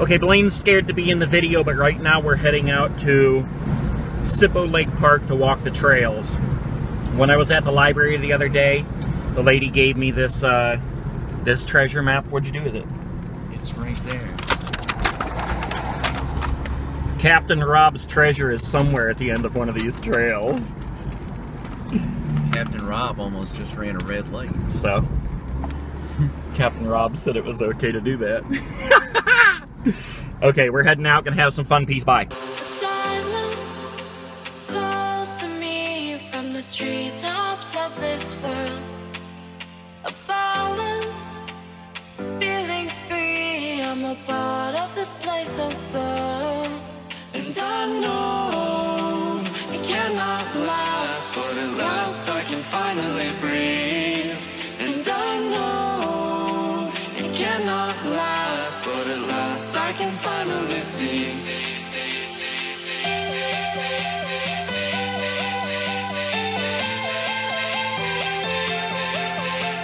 Okay, Blaine's scared to be in the video, but right now we're heading out to Sippo Lake Park to walk the trails. When I was at the library the other day, the lady gave me this uh, this treasure map. What'd you do with it? It's right there. Captain Rob's treasure is somewhere at the end of one of these trails. Captain Rob almost just ran a red light. So, Captain Rob said it was okay to do that. okay, we're heading out, gonna have some fun. Peace, bye. Silence calls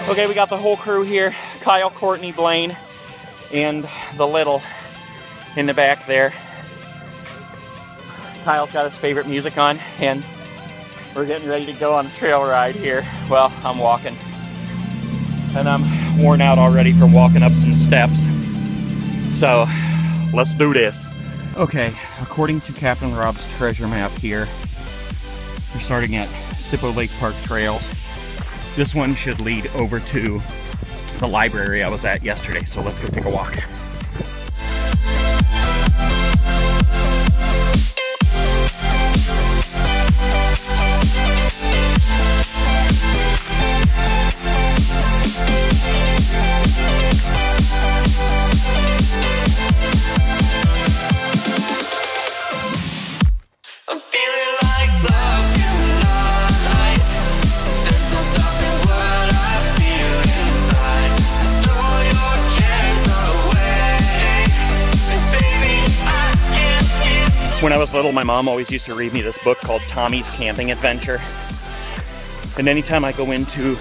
Okay, we got the whole crew here Kyle, Courtney, Blaine, and the little in the back there. Kyle's got his favorite music on, and we're getting ready to go on a trail ride here. Well, I'm walking, and I'm worn out already from walking up some steps. So, let's do this. Okay, according to Captain Rob's treasure map here, we're starting at Sippo Lake Park Trails. This one should lead over to the library I was at yesterday, so let's go take a walk. When I was little, my mom always used to read me this book called Tommy's Camping Adventure. And anytime I go into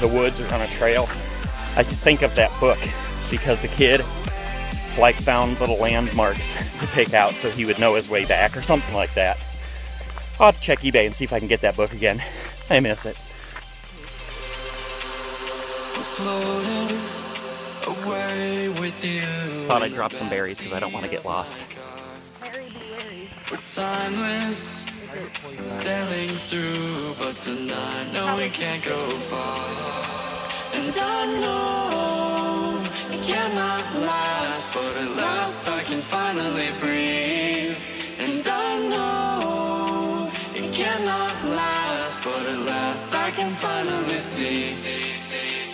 the woods or on a trail, I think of that book because the kid like found little landmarks to pick out so he would know his way back or something like that. I'll have to check eBay and see if I can get that book again. I miss it. Floating away with you. Thought I'd drop some berries because I don't want to get lost. We're timeless, sailing through, but tonight, no, we can't go far. And I know it cannot last, but at last I can finally breathe. And I know it cannot last, but at last I can finally see.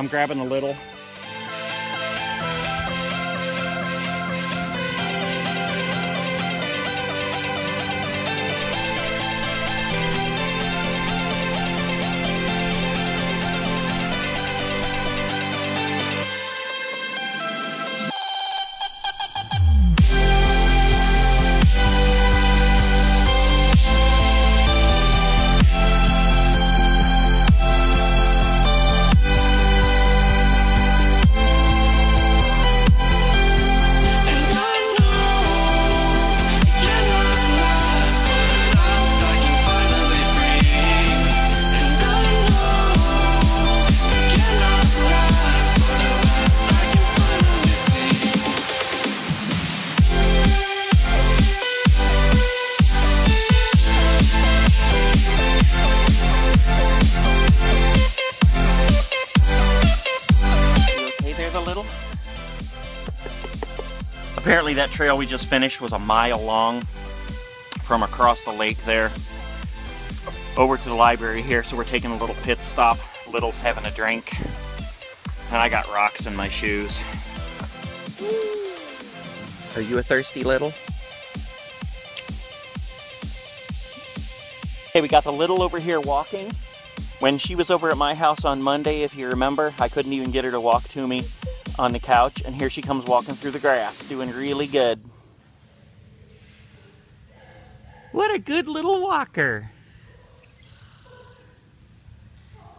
I'm grabbing a little. Apparently, that trail we just finished was a mile long from across the lake there over to the library here. So we're taking a little pit stop. Little's having a drink, and I got rocks in my shoes. Are you a thirsty little? Hey, we got the little over here walking. When she was over at my house on Monday, if you remember, I couldn't even get her to walk to me on the couch, and here she comes walking through the grass, doing really good. What a good little walker.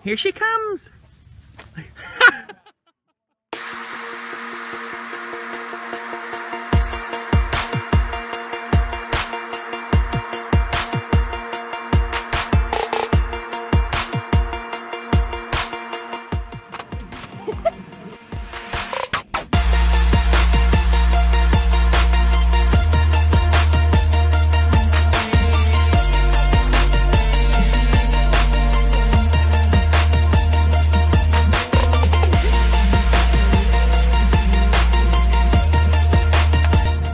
Here she comes.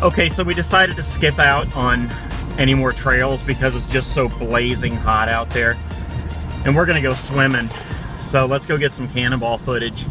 Okay, so we decided to skip out on any more trails because it's just so blazing hot out there. And we're gonna go swimming. So let's go get some cannonball footage.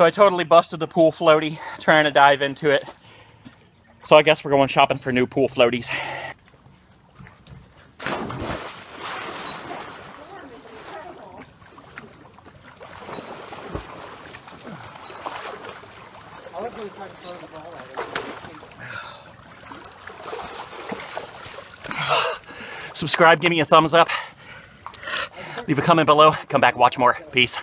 So I totally busted the pool floaty trying to dive into it. So I guess we're going shopping for new pool floaties. Subscribe, give me a thumbs up. Leave a comment below. Come back, watch more. Peace.